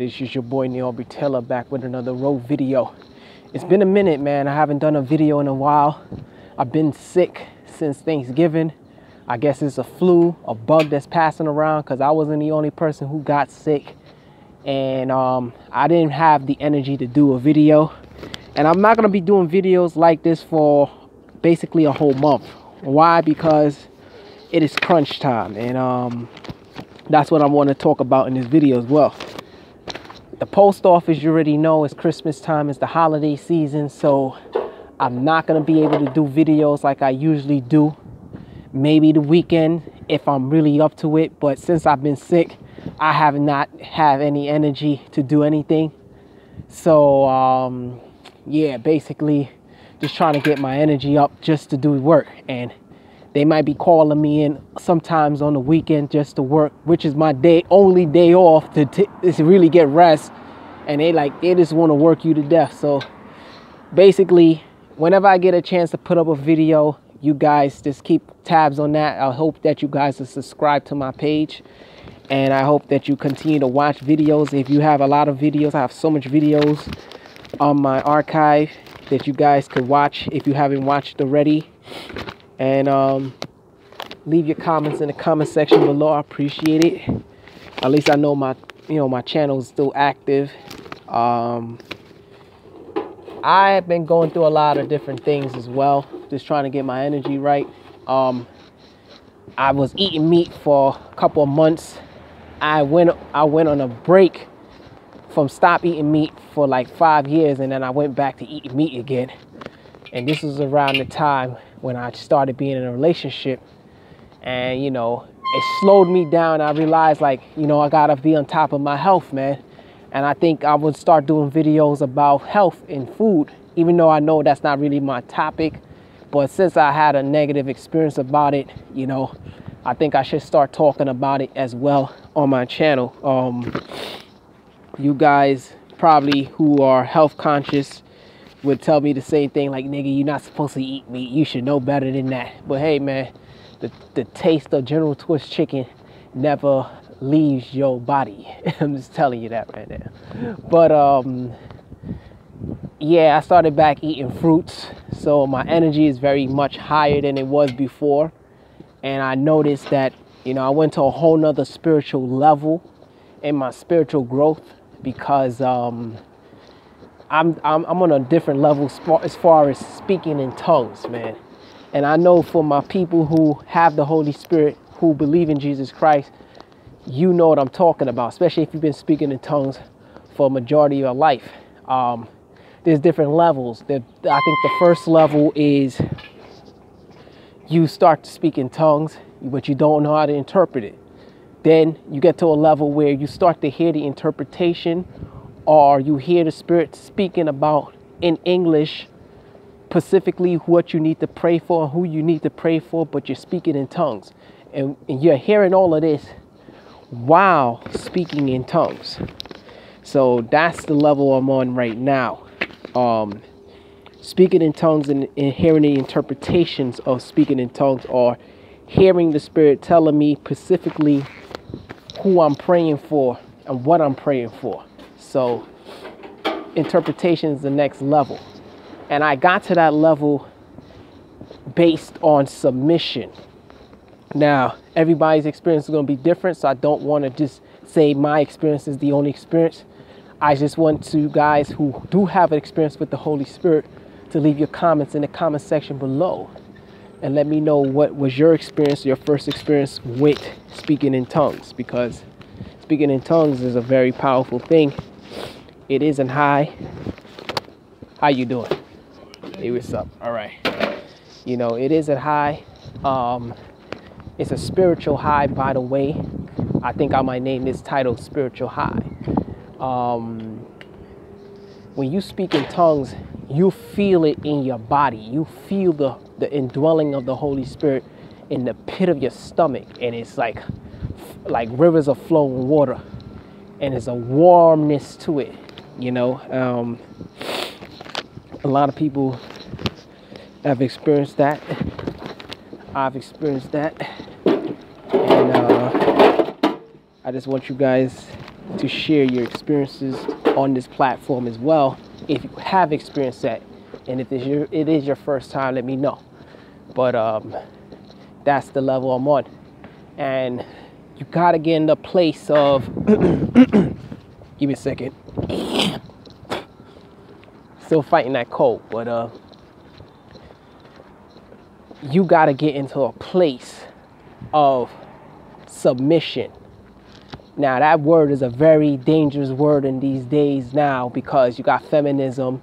This is your boy Neobi Taylor back with another road video. It's been a minute, man. I haven't done a video in a while. I've been sick since Thanksgiving. I guess it's a flu, a bug that's passing around because I wasn't the only person who got sick. And um, I didn't have the energy to do a video. And I'm not going to be doing videos like this for basically a whole month. Why? Because it is crunch time. And um, that's what I want to talk about in this video as well. The post office, you already know, it's Christmas time, it's the holiday season, so I'm not going to be able to do videos like I usually do. Maybe the weekend if I'm really up to it, but since I've been sick, I have not have any energy to do anything. So, um, yeah, basically just trying to get my energy up just to do work. And they might be calling me in sometimes on the weekend just to work, which is my day, only day off to, t- to really get rest. And they like, they just want to work you to death. So basically, whenever I get a chance to put up a video, you guys just keep tabs on that. I hope that you guys are subscribed to my page. And I hope that you continue to watch videos. If you have a lot of videos, I have so much videos on my archive that you guys could watch if you haven't watched already and um, leave your comments in the comment section below. I appreciate it. At least I know my you know my channel is still active. Um, I've been going through a lot of different things as well, just trying to get my energy right. Um, I was eating meat for a couple of months. I went I went on a break from stop eating meat for like five years, and then I went back to eating meat again. And this was around the time when I started being in a relationship. And, you know, it slowed me down. I realized, like, you know, I gotta be on top of my health, man. And I think I would start doing videos about health and food, even though I know that's not really my topic. But since I had a negative experience about it, you know, I think I should start talking about it as well on my channel. Um, you guys probably who are health conscious would tell me the same thing like nigga you're not supposed to eat meat. You should know better than that. But hey man the, the taste of General Tso's chicken never leaves your body. I'm just telling you that right now. But um yeah i started back eating fruits so my energy is very much higher than it was before. And i noticed that you know i went to a whole nother spiritual level in my spiritual growth because um I'm, I'm, I'm on a different level as far as speaking in tongues, man. And I know for my people who have the Holy Spirit, who believe in Jesus Christ, you know what I'm talking about, especially if you've been speaking in tongues for a majority of your life. Um, there's different levels. I think the first level is you start to speak in tongues, but you don't know how to interpret it. Then you get to a level where you start to hear the interpretation or you hear the Spirit speaking about in English specifically what you need to pray for, who you need to pray for, but you're speaking in tongues. And, and you're hearing all of this while speaking in tongues. So that's the level I'm on right now. Um, speaking in tongues and, and hearing the interpretations of speaking in tongues or hearing the Spirit telling me specifically who I'm praying for and what I'm praying for. So interpretation is the next level. And I got to that level based on submission. Now, everybody's experience is going to be different, so I don't want to just say my experience is the only experience. I just want to guys who do have an experience with the Holy Spirit to leave your comments in the comment section below and let me know what was your experience, your first experience with speaking in tongues because speaking in tongues is a very powerful thing it isn't high. How you doing? Hey, what's up? All right. You know, it isn't high. Um, it's a spiritual high, by the way. I think I might name this title Spiritual High. Um, when you speak in tongues, you feel it in your body. You feel the, the indwelling of the Holy Spirit in the pit of your stomach. And it's like, like rivers of flowing water. And there's a warmness to it you know um, a lot of people have experienced that I've experienced that and uh, I just want you guys to share your experiences on this platform as well. If you have experienced that, and if it's your, it is your first time, let me know. But um, that's the level I'm on, and you gotta get in the place of. give me a second. Still fighting that cold, but uh, you gotta get into a place of submission. Now, that word is a very dangerous word in these days now because you got feminism,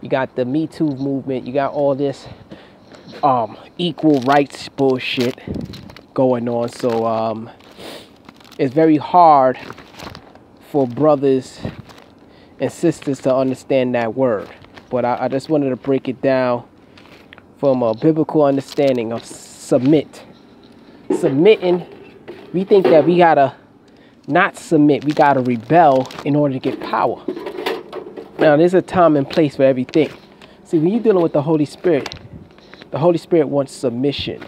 you got the Me Too movement, you got all this um, equal rights bullshit going on. So um, it's very hard for brothers and sisters to understand that word. But I, I just wanted to break it down from a biblical understanding of submit. Submitting, we think that we gotta not submit, we gotta rebel in order to get power. Now, there's a time and place for everything. See, when you're dealing with the Holy Spirit, the Holy Spirit wants submission.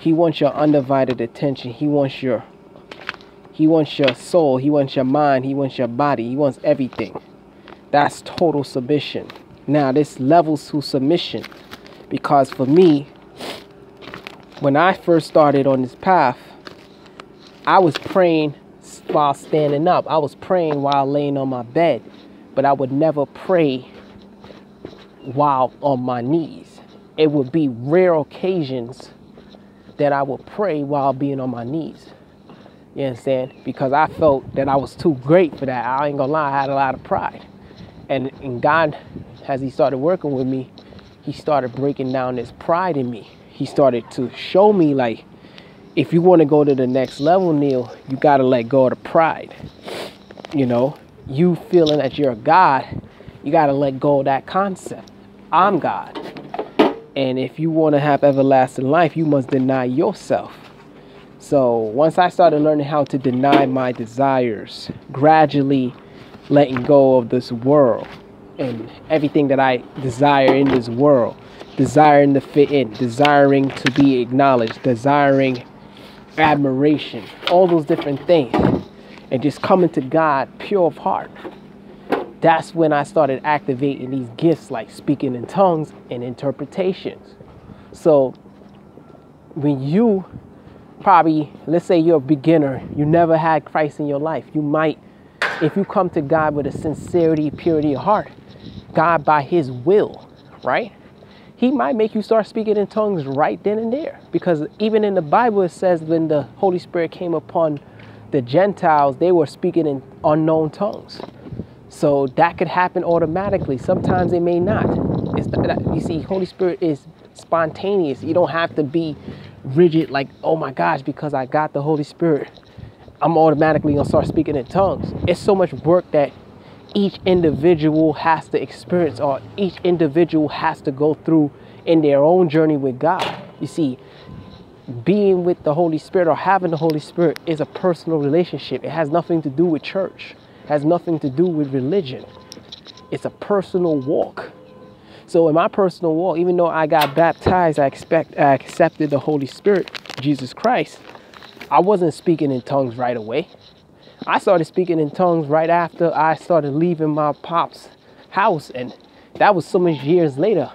He wants your undivided attention. He wants your he wants your soul, he wants your mind, he wants your body, he wants everything. That's total submission. Now, this levels to submission because for me, when I first started on this path, I was praying while standing up. I was praying while laying on my bed, but I would never pray while on my knees. It would be rare occasions that I would pray while being on my knees. You understand? Because I felt that I was too great for that. I ain't gonna lie, I had a lot of pride. And, and God, as He started working with me, He started breaking down this pride in me. He started to show me, like, if you want to go to the next level, Neil, you got to let go of the pride. You know, you feeling that you're a God, you got to let go of that concept. I'm God. And if you want to have everlasting life, you must deny yourself. So once I started learning how to deny my desires, gradually letting go of this world and everything that I desire in this world, desiring to fit in, desiring to be acknowledged, desiring admiration, all those different things, and just coming to God pure of heart. That's when I started activating these gifts like speaking in tongues and interpretations. So when you probably, let's say you're a beginner, you never had Christ in your life, you might, if you come to God with a sincerity, purity of heart, God by His will, right? He might make you start speaking in tongues right then and there. Because even in the Bible, it says when the Holy Spirit came upon the Gentiles, they were speaking in unknown tongues. So that could happen automatically. Sometimes it may not. It's, you see, Holy Spirit is spontaneous. You don't have to be rigid like, oh my gosh, because I got the Holy Spirit, I'm automatically gonna start speaking in tongues. It's so much work that each individual has to experience or each individual has to go through in their own journey with God. You see, being with the Holy Spirit or having the Holy Spirit is a personal relationship. It has nothing to do with church, has nothing to do with religion. It's a personal walk. So in my personal walk, even though I got baptized, I expect I accepted the Holy Spirit, Jesus Christ. I wasn't speaking in tongues right away. I started speaking in tongues right after I started leaving my pop's house, and that was so many years later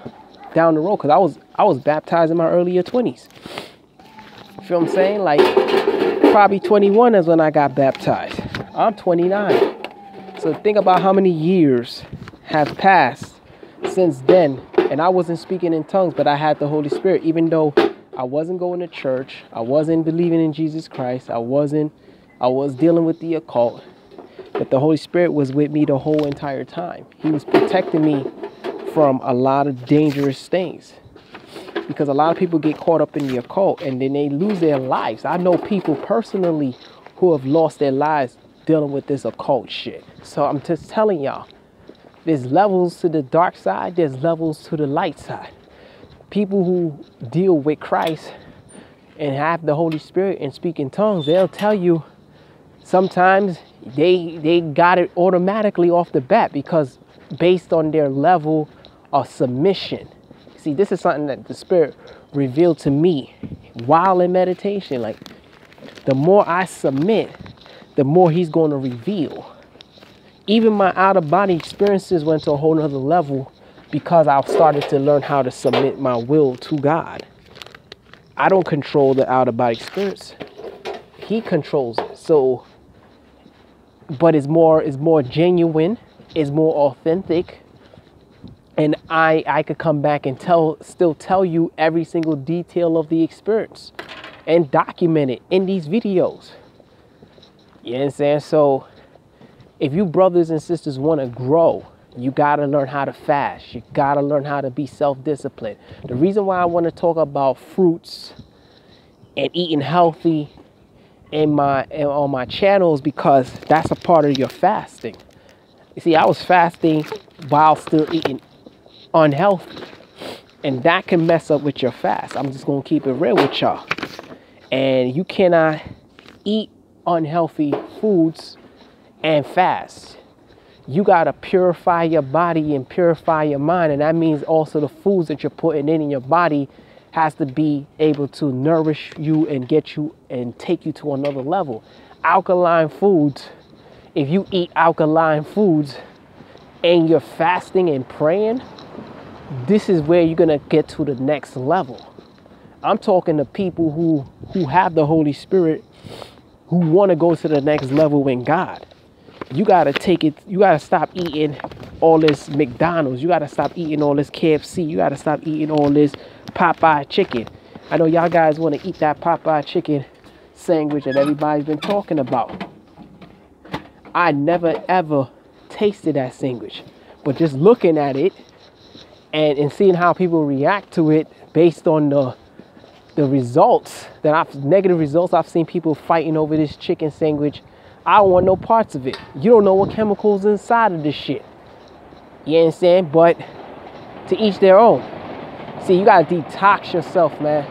down the road because I was I was baptized in my earlier 20s. You feel what I'm saying? Like probably 21 is when I got baptized. I'm 29. So think about how many years have passed since then. And I wasn't speaking in tongues, but I had the Holy Spirit, even though I wasn't going to church, I wasn't believing in Jesus Christ, I wasn't I was dealing with the occult, but the Holy Spirit was with me the whole entire time. He was protecting me from a lot of dangerous things. Because a lot of people get caught up in the occult and then they lose their lives. I know people personally who have lost their lives dealing with this occult shit. So I'm just telling y'all, there's levels to the dark side, there's levels to the light side. People who deal with Christ and have the Holy Spirit and speak in tongues, they'll tell you sometimes they they got it automatically off the bat because based on their level of submission. See, this is something that the Spirit revealed to me while in meditation. Like the more I submit, the more he's going to reveal. Even my out of body experiences went to a whole nother level because I've started to learn how to submit my will to God. I don't control the out of body experience. He controls it. So but it's more it's more genuine, it's more authentic. And I I could come back and tell still tell you every single detail of the experience and document it in these videos. You saying? So if you brothers and sisters want to grow, you got to learn how to fast. You got to learn how to be self-disciplined. The reason why I want to talk about fruits and eating healthy in my in, on my channels because that's a part of your fasting. You see, I was fasting while still eating unhealthy. And that can mess up with your fast. I'm just going to keep it real with y'all. And you cannot eat unhealthy foods and fast. You got to purify your body and purify your mind. And that means also the foods that you're putting in in your body has to be able to nourish you and get you and take you to another level. Alkaline foods, if you eat alkaline foods and you're fasting and praying, this is where you're going to get to the next level. I'm talking to people who who have the Holy Spirit who want to go to the next level in God. You got to take it you got to stop eating all this McDonald's. You got to stop eating all this KFC. You got to stop eating all this Popeye chicken. I know y'all guys want to eat that Popeye chicken sandwich that everybody's been talking about. I never ever tasted that sandwich, but just looking at it and, and seeing how people react to it based on the the results that I've negative results I've seen people fighting over this chicken sandwich. I don't want no parts of it. You don't know what chemicals inside of this shit. You saying? But to each their own. See, you gotta detox yourself, man.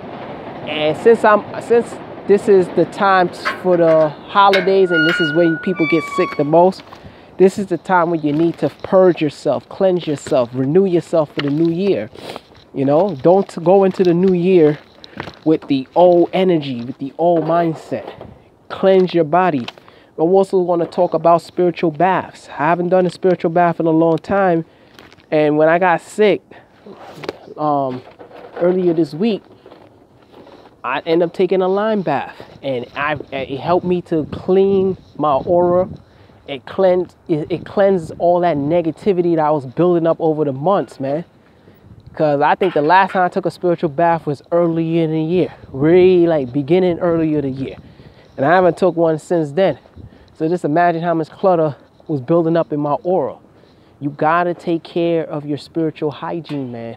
And since I'm since this is the time for the holidays and this is when people get sick the most, this is the time when you need to purge yourself, cleanse yourself, renew yourself for the new year. You know, don't go into the new year with the old energy, with the old mindset. Cleanse your body. I also want to talk about spiritual baths. I haven't done a spiritual bath in a long time. And when I got sick, um, earlier this week, I ended up taking a lime bath, and I it helped me to clean my aura. It cleansed it, cleansed all that negativity that I was building up over the months, man. Cause I think the last time I took a spiritual bath was early in the year, really like beginning earlier the year, and I haven't took one since then. So just imagine how much clutter was building up in my aura. You gotta take care of your spiritual hygiene, man.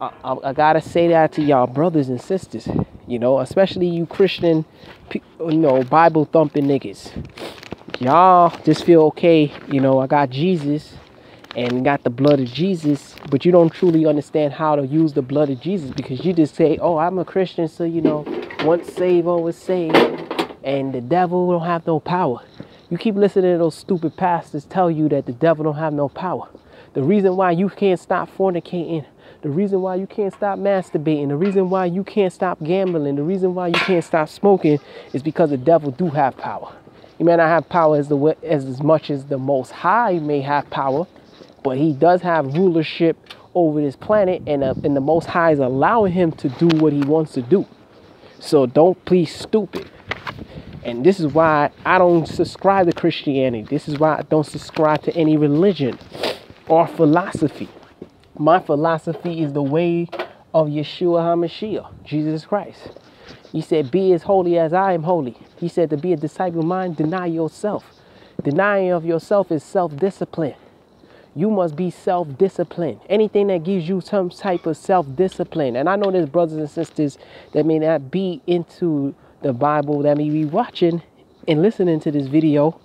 I, I, I, gotta say that to y'all brothers and sisters, you know, especially you Christian, you know, Bible thumping niggas. Y'all just feel okay, you know, I got Jesus and got the blood of Jesus, but you don't truly understand how to use the blood of Jesus because you just say, oh, I'm a Christian, so, you know, once saved, always saved, and the devil don't have no power. You keep listening to those stupid pastors tell you that the devil don't have no power. The reason why you can't stop fornicating the reason why you can't stop masturbating, the reason why you can't stop gambling, the reason why you can't stop smoking is because the devil do have power. He may not have power as, the, as, as much as the Most High may have power, but he does have rulership over this planet, and, uh, and the Most High is allowing him to do what he wants to do. So don't be stupid. And this is why I don't subscribe to Christianity. This is why I don't subscribe to any religion or philosophy. My philosophy is the way of Yeshua HaMashiach, Jesus Christ. He said, Be as holy as I am holy. He said, To be a disciple of mine, deny yourself. Denying of yourself is self discipline. You must be self disciplined. Anything that gives you some type of self discipline. And I know there's brothers and sisters that may not be into the Bible, that may be watching and listening to this video,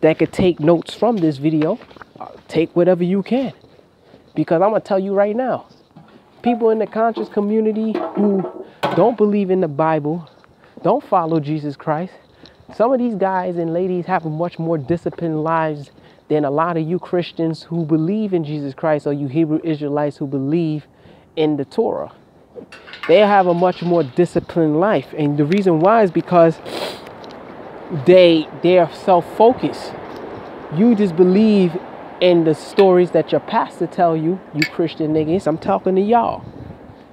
that could take notes from this video. Uh, take whatever you can. Because I'm going to tell you right now, people in the conscious community who don't believe in the Bible, don't follow Jesus Christ, some of these guys and ladies have much more disciplined lives than a lot of you Christians who believe in Jesus Christ or you Hebrew Israelites who believe in the Torah. They have a much more disciplined life. And the reason why is because they they're self-focused. You just believe in the stories that your pastor tell you, you Christian niggas. I'm talking to y'all.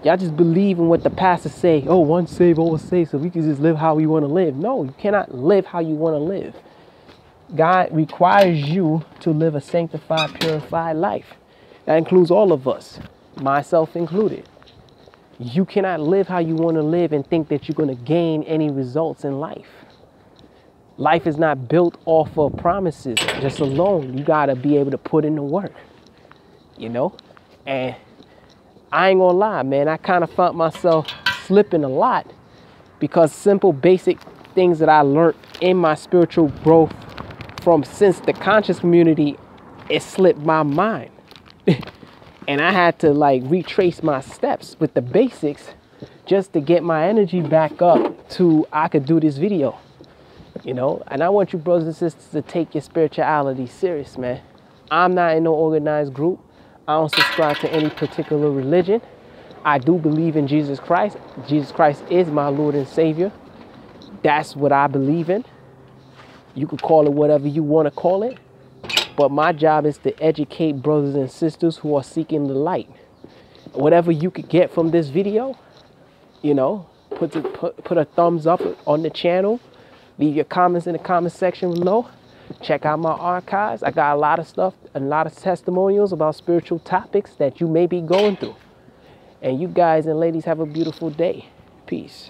Y'all just believe in what the pastor say. Oh, one save, always save, so we can just live how we want to live. No, you cannot live how you want to live. God requires you to live a sanctified, purified life. That includes all of us, myself included. You cannot live how you want to live and think that you're going to gain any results in life. Life is not built off of promises just alone. You got to be able to put in the work, you know? And I ain't gonna lie, man, I kind of found myself slipping a lot because simple, basic things that I learned in my spiritual growth from since the conscious community, it slipped my mind. And I had to like retrace my steps with the basics just to get my energy back up to I could do this video. You know, and I want you brothers and sisters to take your spirituality serious, man. I'm not in no organized group. I don't subscribe to any particular religion. I do believe in Jesus Christ. Jesus Christ is my Lord and Savior. That's what I believe in. You could call it whatever you want to call it. But my job is to educate brothers and sisters who are seeking the light. Whatever you could get from this video, you know, put, the, put, put a thumbs up on the channel. Leave your comments in the comment section below. Check out my archives. I got a lot of stuff, a lot of testimonials about spiritual topics that you may be going through. And you guys and ladies have a beautiful day. Peace.